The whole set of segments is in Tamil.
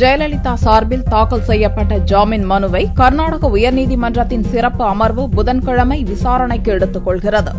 ஜெயலலிதா சார்பில் தாக்கல் செய்யப்பட்ட ஜாமீன் மனுவை கர்நாடக உயர்நீதிமன்றத்தின் சிறப்பு அமர்வு புதன்கிழமை விசாரணைக்கு எடுத்துக் கொள்கிறது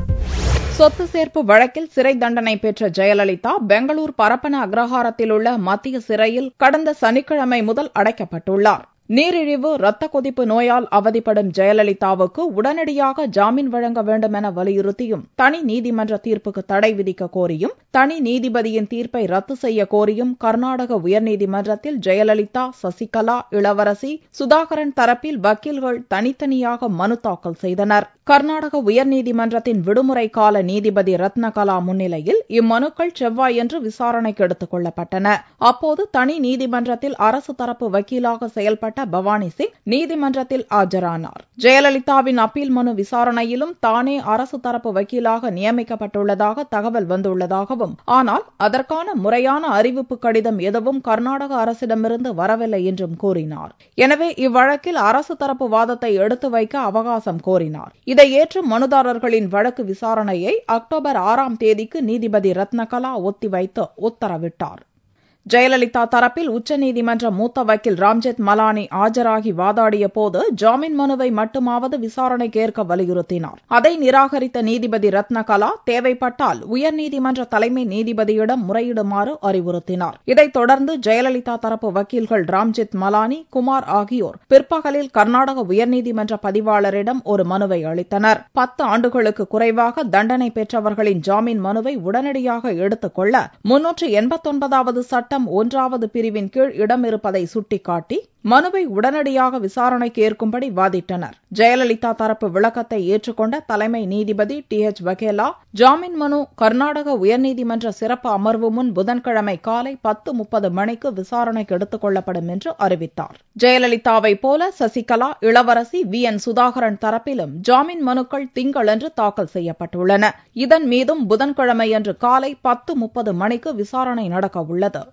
சொத்து சேர்ப்பு வழக்கில் சிறை தண்டனை பெற்ற ஜெயலலிதா பெங்களூர் பரப்பன அக்ரஹாரத்தில் உள்ள மத்திய சிறையில் கடந்த சனிக்கிழமை முதல் அடைக்கப்பட்டுள்ளார். நீரிழிவு இரத்த கொதிப்பு நோயால் அவதிப்படும் ஜெயலலிதாவுக்கு உடனடியாக ஜாமீன் வழங்க வேண்டும் என வலியுறுத்தியும் தனி நீதிமன்ற தீர்ப்புக்கு தடை விதிக்க கோரியும் தனி நீதிபதியின் தீர்ப்பை ரத்து செய்ய கோரியும் கர்நாடக உயர்நீதிமன்றத்தில் ஜெயலலிதா சசிகலா இளவரசி சுதாகரன் தரப்பில் வக்கீல்கள் தனித்தனியாக மனு தாக்கல் செய்தனர். கர்நாடக உயர்நீதிமன்றத்தின் விடுமுறை கால நீதிபதி ரத்னகலா முன்னிலையில் இம்மனுக்கள் செவ்வாயன்று விசாரணைக்கு எடுத்துக் கொள்ளப்பட்டன. அப்போது தனி நீதிமன்றத்தில் அரசு தரப்பு வக்கீலாக செயல்பட்ட பவானி சிங் நீதிமன்றத்தில் ஆஜரானார். ஜெயலலிதாவின் அப்பீல் மனு விசாரணையிலும் தானே அரசு தரப்பு வக்கீலாக நியமிக்கப்பட்டுள்ளதாக தகவல் வந்துள்ளதாகவும் ஆனால் அதற்கான முறையான அறிவிப்பு கடிதம் எதுவும் கர்நாடக அரசிடமிருந்து வரவில்லை என்றும் கூறினார். எனவே இவ்வழக்கில் அரசு தரப்பு வாதத்தை எடுத்து வைக்க அவகாசம் கோரினார். இதை ஏற்று மனுதாரர்களின் வழக்கு விசாரணையை அக்டோபர் ஆறாம் தேதிக்கு நீதிபதி ரத்னகலா ஒத்திவைத்து உத்தரவிட்டார். ஜெயலலிதா தரப்பில் உச்சநீதிமன்ற மூத்த வக்கீல் ராம்ஜெத் மலானி ஆஜராகி வாதாடிய போது ஜாமீன் மனுவை மட்டுமாவது விசாரணைக்குற்க வலியுறுத்தினார். அதை நிராகரித்த நீதிபதி ரத்னகலா தேவைப்பட்டால் உயர்நீதிமன்ற தலைமை நீதிபதியிடம் முறையிடுமாறு அறிவுறுத்தினார். இதைத் தொடர்ந்து ஜெயலலிதா தரப்பு வக்கீல்கள் ராம்ஜெத் மலானி குமார் ஆகியோர் பிற்பகலில் கர்நாடக உயர்நீதிமன்ற பதிவாளரிடம் ஒரு மனுவை அளித்தனர். பத்து ஆண்டுகளுக்கு குறைவாக தண்டனை பெற்றவர்களின் ஜாமீன் மனுவை உடனடியாக எடுத்துக் கொள்ள முன்னூற்று எண்பத்தொன்பதாவது சட்ட சட்டம் ஒன்றாவது பிரிவின் கீழ் இடமிருப்பதை சுட்டிக்காட்டி மனுவை உடனடியாக விசாரணைக்கு ஏற்கும்படி வாதிட்டனர். ஜெயலலிதா தரப்பு விளக்கத்தை ஏற்றுக்கொண்ட தலைமை நீதிபதி டி. எச். வகேலா ஜாமீன் மனு கர்நாடக உயர்நீதிமன்ற சிறப்பு அமர்வு முன் புதன்கிழமை காலை பத்து முப்பது மணிக்கு விசாரணைக்கு எடுத்துக் கொள்ளப்படும் என்று அறிவித்தார். ஜெயலலிதாவை போல சசிகலா இளவரசி வி. என். சுதாகரன் தரப்பிலும் ஜாமீன் மனுக்கள் திங்களன்று தாக்கல் செய்யப்பட்டுள்ளன. இதன் மீதும் புதன்கிழமையன்று காலை பத்து முப்பது மணிக்கு விசாரணை நடக்க உள்ளது